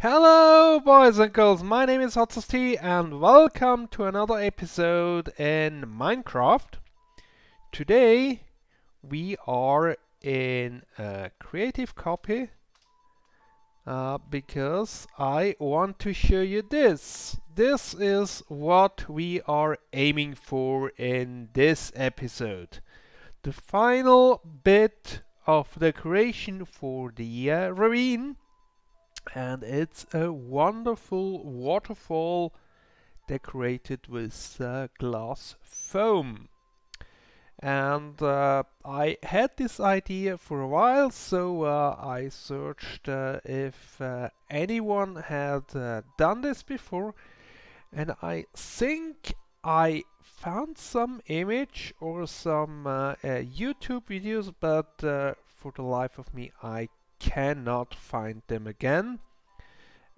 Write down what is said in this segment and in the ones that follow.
Hello boys and girls, my name is HotSauceT and welcome to another episode in Minecraft. Today we are in a creative copy uh, because I want to show you this. This is what we are aiming for in this episode. The final bit of decoration for the uh, ravine and it's a wonderful waterfall decorated with uh, glass foam. And uh, I had this idea for a while so uh, I searched uh, if uh, anyone had uh, done this before. And I think I found some image or some YouTube videos but for the life of me I cannot find them again.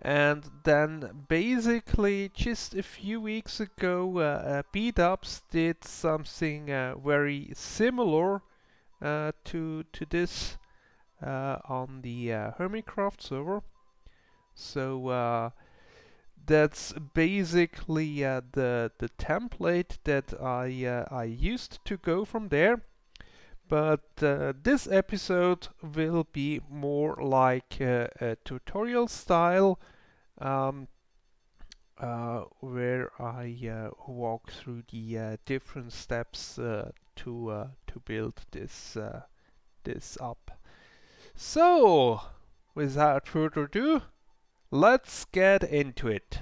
And then basically just a few weeks ago uh, uh, did something uh, very similar uh, to, to this uh, on the uh, Hermitcraft server. So uh, that's basically the, the template that I, I used to go from there but uh, this episode will be more like uh, a tutorial style um, uh, where I uh, walk through the uh, different steps uh, to to build this this up. So, without further ado, let's get into it.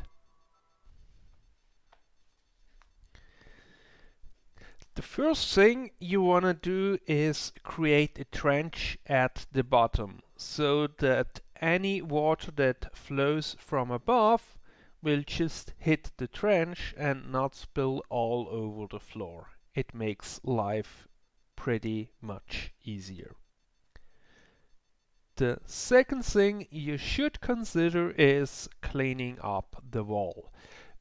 The first thing you want to do is create a trench at the bottom so that any water that flows from above will just hit the trench and not spill all over the floor. It makes life pretty much easier. The second thing you should consider is cleaning up the wall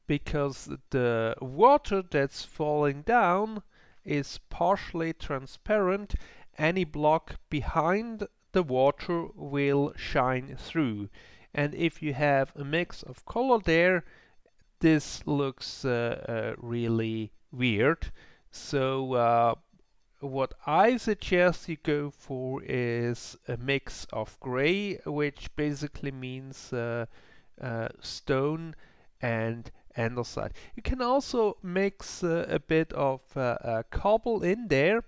because the water that's falling down is partially transparent, any block behind the water will shine through. And if you have a mix of color there, this looks uh, uh, really weird. So uh, what I suggest you go for is a mix of gray, which basically means uh, uh, stone and andesite. You can also mix uh, a bit of uh, cobble in there.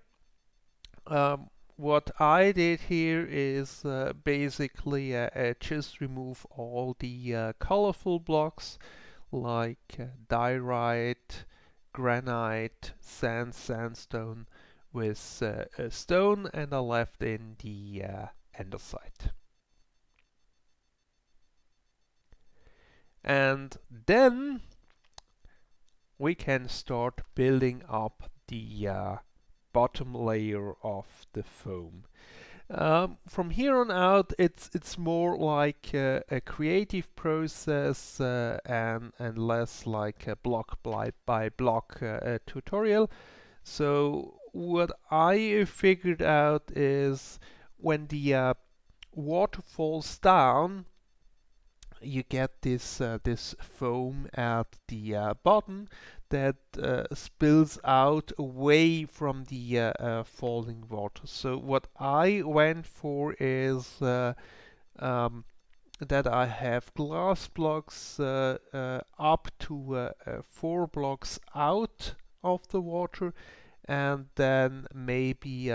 Um, what I did here is uh, basically uh, uh, just remove all the colorful blocks like diorite, granite, sand, sandstone with stone and I left in the andesite. And then we can start building up the uh, bottom layer of the foam. Um, from here on out, it's it's more like uh, a creative process uh, and and less like a block by by block uh, tutorial. So what I figured out is when the uh, water falls down, you get this uh, this foam at the uh, bottom that uh, spills out away from the uh, uh, falling water. So what I went for is um, that I have glass blocks up to four blocks out of the water and then maybe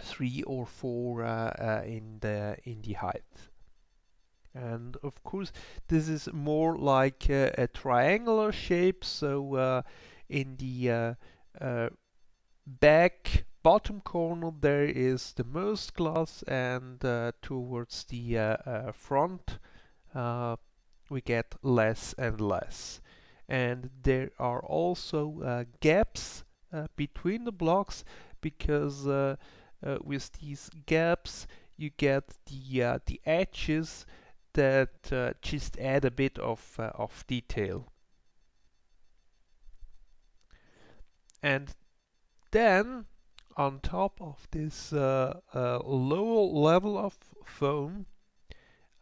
three or four in the in the height and of course this is more like uh, a triangular shape. So uh, in the uh, uh, back bottom corner there is the most glass and uh, towards the uh, front we get less and less. And there are also gaps between the blocks because with these gaps you get the the edges that uh, just add a bit of, uh, of detail. And then on top of this uh, uh lower level of foam,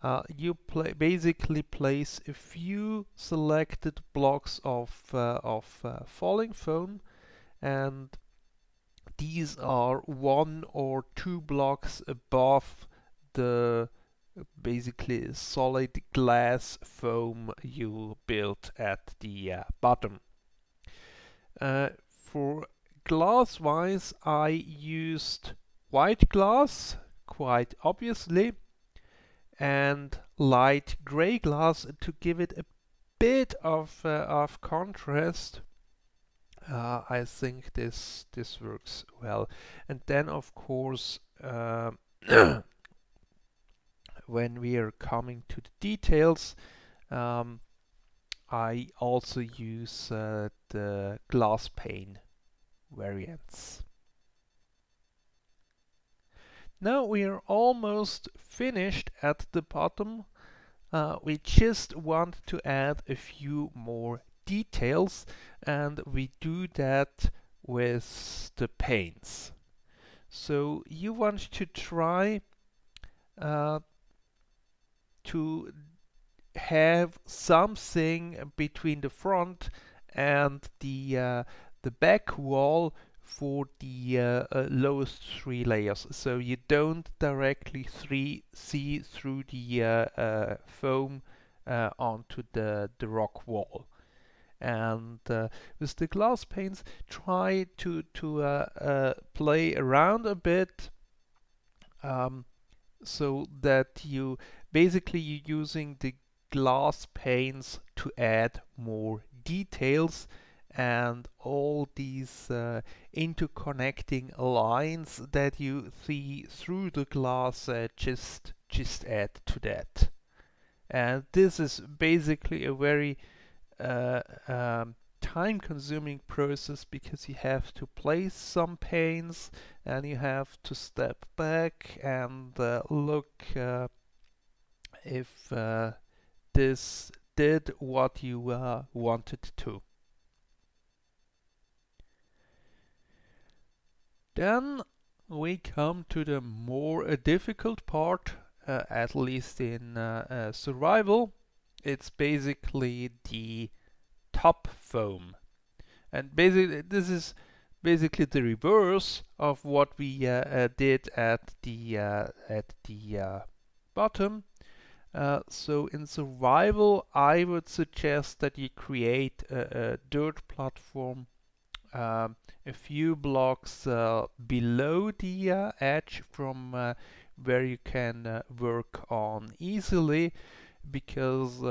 uh, you pla basically place a few selected blocks of, uh, of falling foam and these are one or two blocks above the basically solid glass foam you built at the uh, bottom. Uh, for glass wise I used white glass quite obviously and light gray glass to give it a bit of, uh, of contrast uh, I think this this works well and then of course uh, when we are coming to the details um, I also use uh, the glass pane variants now we are almost finished at the bottom uh, we just want to add a few more details and we do that with the paints. So you want to try uh, to have something between the front and the uh, the back wall for the uh, uh, lowest three layers. So you don't directly three see through the uh, uh, foam uh, onto the the rock wall. And with the glass panes try to to play around a bit um, so that you basically you're using the glass panes to add more details and all these uh, interconnecting lines that you see through the glass uh, just just add to that. And this is basically a very uh, um, time consuming process because you have to place some panes and you have to step back and uh, look uh, if uh, this did what you uh, wanted to. Then we come to the more uh, difficult part, at least in survival, it's basically the top foam. And basically this is basically the reverse of what we uh, uh, did at the uh, at the uh, bottom. Uh, so in survival I would suggest that you create a, a dirt platform um, a few blocks uh, below the edge from where you can work on easily because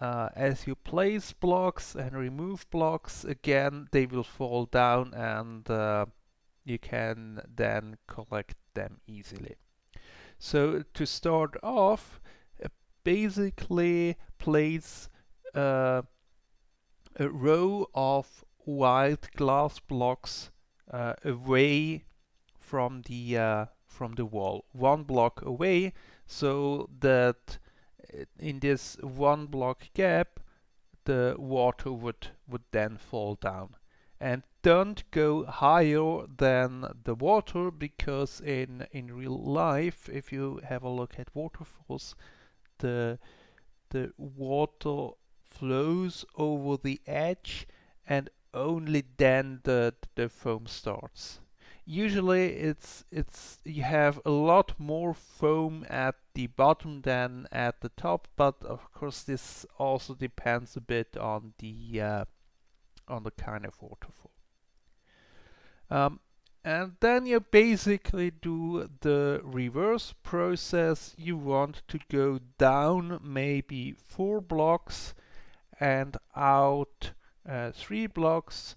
uh, uh, as you place blocks and remove blocks again they will fall down and uh, you can then collect them easily. So to start off basically place uh, a row of white glass blocks uh, away from the uh, from the wall one block away so that in this one block gap the water would would then fall down. And don't go higher than the water because in in real life if you have a look at waterfalls the the water flows over the edge and only then the the foam starts usually it's it's you have a lot more foam at the bottom than at the top but of course this also depends a bit on the uh, on the kind of waterfall. Um, and then you basically do the reverse process. You want to go down maybe four blocks and out uh, three blocks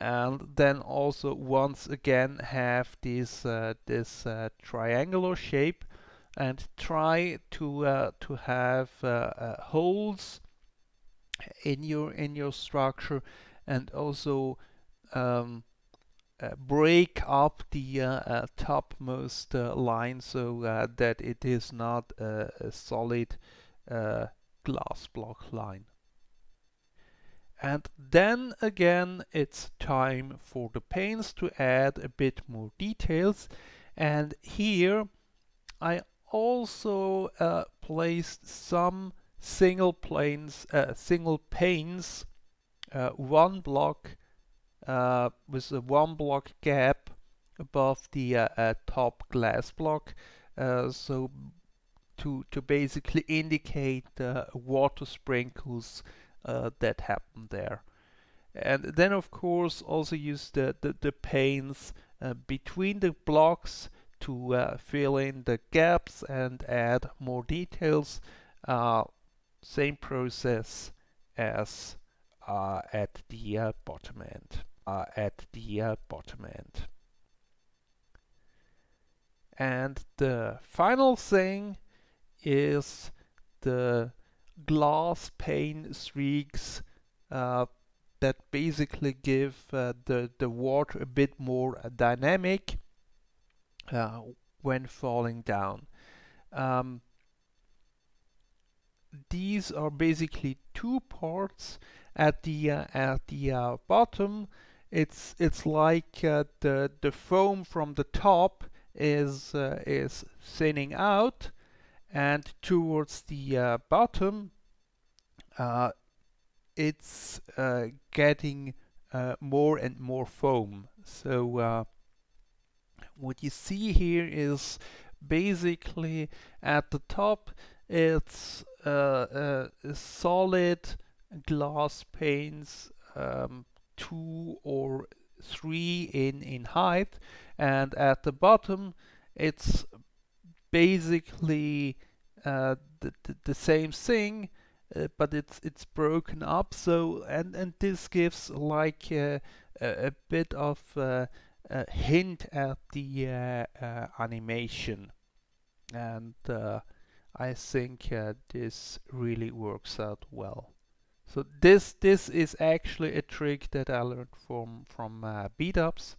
and then also once again have this uh, this uh, triangular shape and try to uh, to have uh, uh, holes in your in your structure and also um, uh, break up the topmost line so that it is not a, a solid glass block line and then again it's time for the panes to add a bit more details and here I also uh, placed some single planes, uh, single panes, uh, one block uh, with a one block gap above the uh, top glass block. so to to basically indicate the water sprinkles that happen there. And then of course also use the, the, the panes uh, between the blocks to uh, fill in the gaps and add more details uh, same process as uh, at the uh, bottom end uh, at the bottom end. And the final thing is the glass pane streaks uh, that basically give uh, the, the water a bit more uh, dynamic uh, when falling down. Um, these are basically two parts at the uh, at the uh, bottom it's it's like the the foam from the top is is thinning out and towards the bottom it's uh, getting uh, more and more foam. So uh, what you see here is basically at the top it's uh, solid glass panes um, two or three in in height and at the bottom it's basically uh, the, the, the, same thing uh, but it's it's broken up. So and and this gives like uh, a, a, bit of uh, a hint at the uh, animation. And I think this really works out well. So this this is actually a trick that I learned from from uh, Bdubs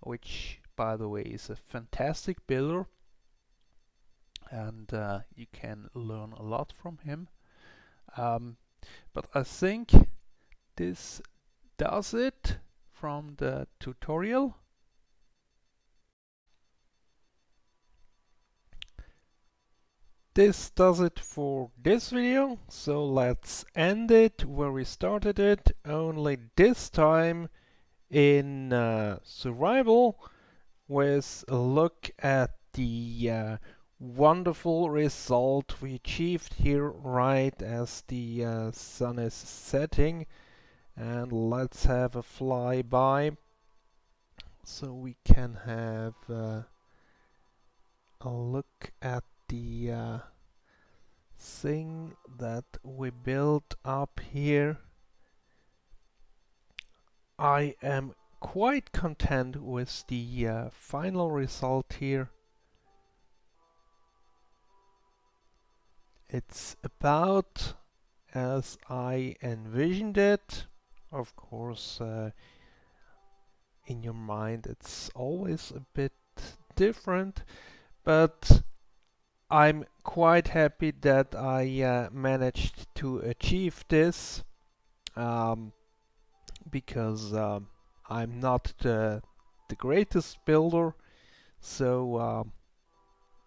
which by the way is a fantastic builder and you can learn a lot from him um, but I think this does it from the tutorial. This does it for this video, so let's end it where we started it, only this time in uh, survival with a look at the uh, wonderful result we achieved here right as the uh, sun is setting. And let's have a flyby so we can have uh, a look at the uh, thing that we built up here. I am quite content with the uh, final result here it's about as I envisioned it. Of course, uh, in your mind it's always a bit different, but I'm quite happy that I uh, managed to achieve this um, because um, I'm not the, the greatest builder, so um,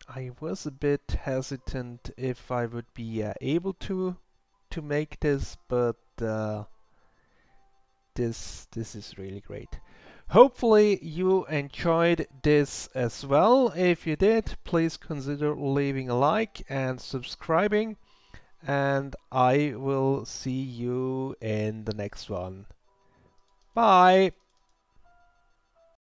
I was a bit hesitant if I would be uh, able to to make this, but uh, this this is really great. Hopefully you enjoyed this as well. If you did, please consider leaving a like and subscribing. And I will see you in the next one. Bye!